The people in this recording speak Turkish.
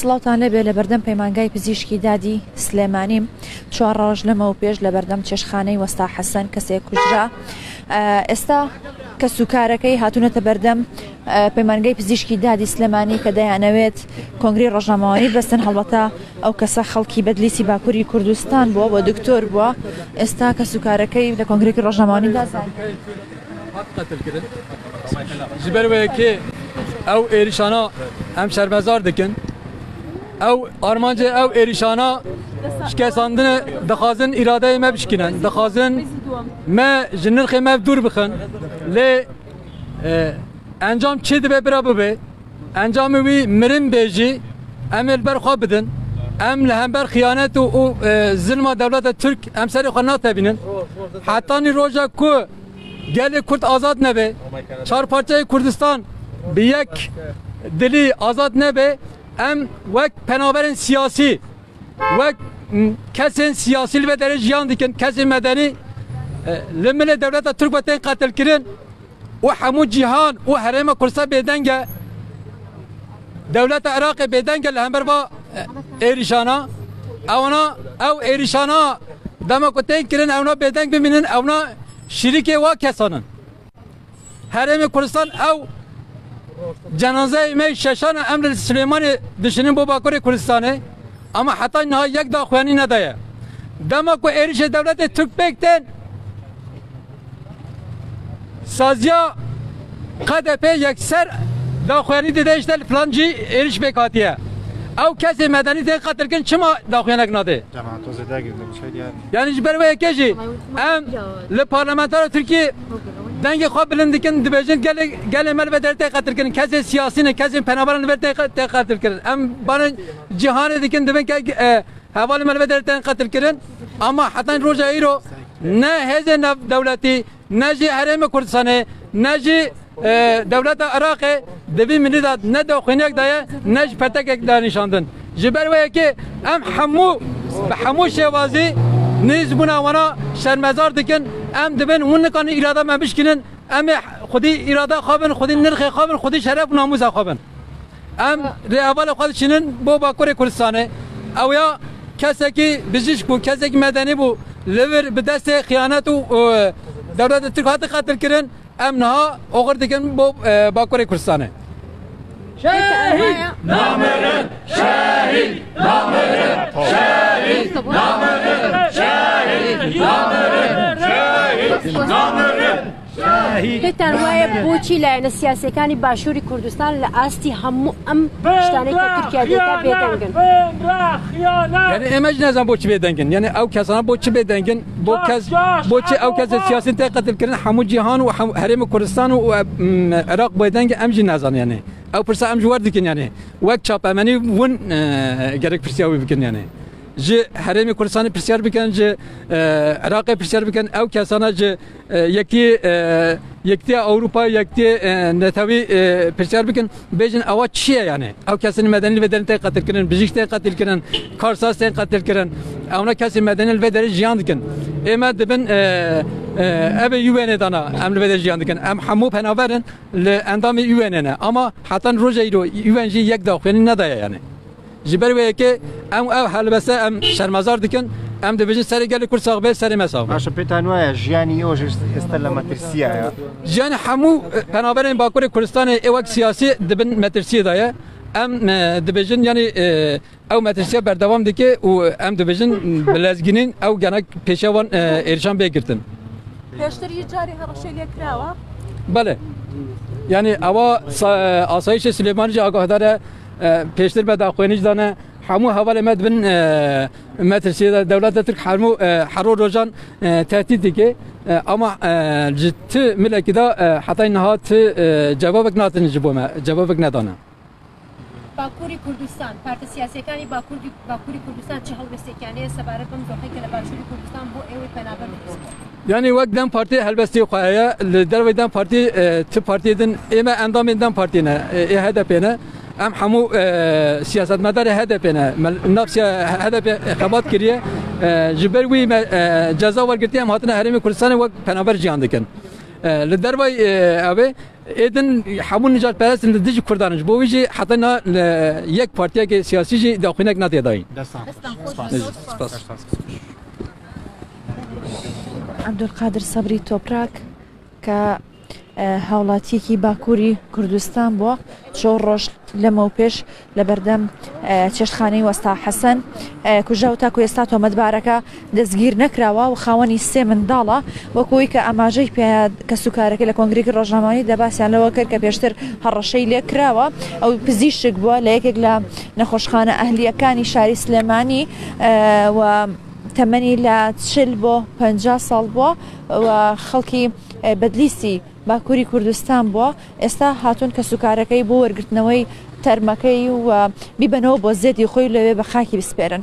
سڵاوان لەبێ لە بەردەم پەیمانگای پزیشکی دادی سلێمانیم چوار ڕۆژ لەمەوە پێش لە بەردەم چێشخانەی وەستا حەسەن کەسێک کوژرا. ئێستا کە سوکارەکەی هاتوونەتە بەردەم پەیمانگای پزیشکی دادی سلێمانی کە دەیانەوێت. کۆنگری ڕۆژنامەوانی بەستن هەڵبەتا ئەو کەسە خەڵکی بەدلیسی باکووری کوردستان بووە بۆ دکتۆر بووە. ئێستا کە سوکارەکەی لە کۆنگرێکی ڕۆژنامەوانی دازان. ji ber wekê ew êrîşana em şermezar dikin ew armancê ew êrîşana şikesandine dixwazin îradeyê me bişkinin dixwazin me ji nirxê me dûr bixin. Lê encam çê dibe bira bibe? Encamê wî mirin bêjî em ê li ber xwe bidin. Em li hember xıyanet û û zilma devleta Türk em serê xwe natebînin hetanî roja ku gelê Kurd azad nebe çar parçayê Kurdistan bi yek dilî azad nebe ام وک پناورن سیاسی وک کسین سیاسی و در جیان دیکن کسین مدنی لمن دولت ترک بتن قتل کردن و همو جهان و حرم کردستان بدنگه دولت عراق بدنگه لهمبر با ایریشانا اونا أو ایریشانا دما کتین کردن اونا بدنگ ببینن اونا شریک وا کسانن حرم کردستان أو جنازه می ششان امر سلیمان دشنین بو باکور کردستانه اما حتی نها یک دا خوانی ندایه دما کو ایرش دولت ترک بکتن. سازیا قدپ یکسر دا خوانی دیده اشتل فلانجی ایرش بکاتیه. او کسی مدنی ده قتل کن چما داخوینک ناده؟ جماعت و زده گیرده یعنی؟ جبر و یکیجی. ام لپارلمنتار ترکی em li parlamentara Tirkiye dengê xwe bilind dikin dibêjin gelê gelê me li ver tê qatil kirin kesê siyasî ne kesên penaberan li ver tê qatil kirin em bana cihanê dikin dibin ke hevalê me li ver tê qatil kirin ama hetan roja îro ne hêzê nav dewletî ne jî herêmê Kurdistanê ne jî devleta Iraqê divî minî da ne daxuyanek daye ne ji petekek da nîşandin ji ber wê yekê em hemû bi hemû şêwazî nêz bûna wana şermezar dikin ام دبن اون نکان اراده من بشکنن ام خودی اراده خوابن خودی نرخ خوابن خودی شرف ناموز خوابن ام اول خود چنین بو با کره کردستانه او یا کسی که بزیش بو، کسی که مدنی بو، لور به دست خیانت و دولت ترکات قتل کردن ام نها اغر دیگن بو با کره کردستانه شهید نامرد شهید پێتان وایە بۆچی لایەنە سیاسەکانی باشووری کوردستان لە ئاستی هەموو ئەم شتانێکە تورکیا دێتە بێدەنگن یعنی ئێمەش نەزان بۆچی بێدەنگن یعنی او کەسانە بۆچی بێدەنگن بۆ کەس بوچی او کەس سیاسی تقدیر کردن هەموو جیهان و هەرێمە کردستان و عراق بێدەنگە ئەمجی نازانیانێ یعنی. ئەو پرسا یعنی. وک چاپ چاپەمەنی ون گرک پرسیاوی یعنی. Ji herêmê Kurdistanê pirsiyar bikin ji Iraqê pirsiyar bikin ew kesana ji yekî yektiya Ewropa yektiya netewî pirsiyar bikin. Bêjin ewa çi ye yani? Ew kesên medenî ve derin tê qatil kirin bijîşk tê qatil kirin karsaz tê qatil kirin. Ew ne kesên medenî ve derê jiyan dikin. Ême dibin ev UNê dana em li vê jiyan dikin. Em hemû penaverin li endamê UNê ne. Ama hetan roja îro UN jî yek daxuyanî nedaye yani ji ber wê yekê em ev helbese em şermezar dikin em dibêjin serê gelê Kurd sax bê serê me sax Başa pêtan waya jiyanî êj êsta li metirsiya Jiyanê hemû penaberên Bakurê Kurdistanê ê wek siyasî dibin metirsiyê daye em dibêjin yanî ew metirsiya berdewam dike û em dibêjin bilezgînîn ew genek pêşe wan êrişan bêgirtin پێشتر یه جاری هەڕەشە لێکراوە بله yani ava asayişe Süleymanî agahdar پێشتر بە داخوێنیش دانە هەموو هەواڵێ مە بن مەترسی دەولەتە ترک هەموو هەڕۆ ڕۆژان تهتی دیکە ئەمە ت ملێکیدا حتای نها ت جوابك ناتن ji بۆ me cevabek nedane باکووری کوردستان پارتە سیاسەکانی باکووری باکووری کوردستان چه هەڵبستێکیانەیە سەبارەت بم دۆخێکە لە باشووری کوردستان بۆ ئێوەی پەنابەر Yani wek dem parti helbestî xwaya li dervê dem partî ti partiyê din ême endamên ام حمو آه، سياسات مدار هدفنا. نفس هدف خبات كرية آه، جبر وي آه، جزا ورگرتي ام هاتنا هرمي كردستان وك پنابر جيان دكن. لدروي أبي إذن حمون نجات پرست دج کردان بو حطينا يك بارتي یک پارتیا که سیاسی جی داخینک نتی داین. عبدالقادر صبری توپراک که هاوڵاتیەکی باکووری کوردستان بووە چۆ ڕۆژ لەمە و پێش لە بەردەم چێشتخانەی وەستا حەسەن. کوژە و تاکو ئێستا تۆمەتبارەکە دەستگیر نەکراوە و خاوەنی سێ منداڵە. وەکوی کە ئاماژەی پێ کە سوکارەکە لە کۆنگریکی ڕۆژنامانی دەباسییان لەوە کرد کە پێشتر هەڕەشەی لێ کراوە. ئەو پزیشک بووە لە یەکێک لە نەخۆشخانە ئەهلیەکانی شاری سلێمانی و تەمەنی لە چل بۆ پ ساڵ بووە. خەڵکی بەدلیسی باکووری کوردستان بووە ئێستا هاتون کە سوکارەکەی بۆ وەرگرتنەوەی تەرمەکەی و بیبنەوە بۆ زێتی خۆی لەوێ بە خاکی بسپێرن.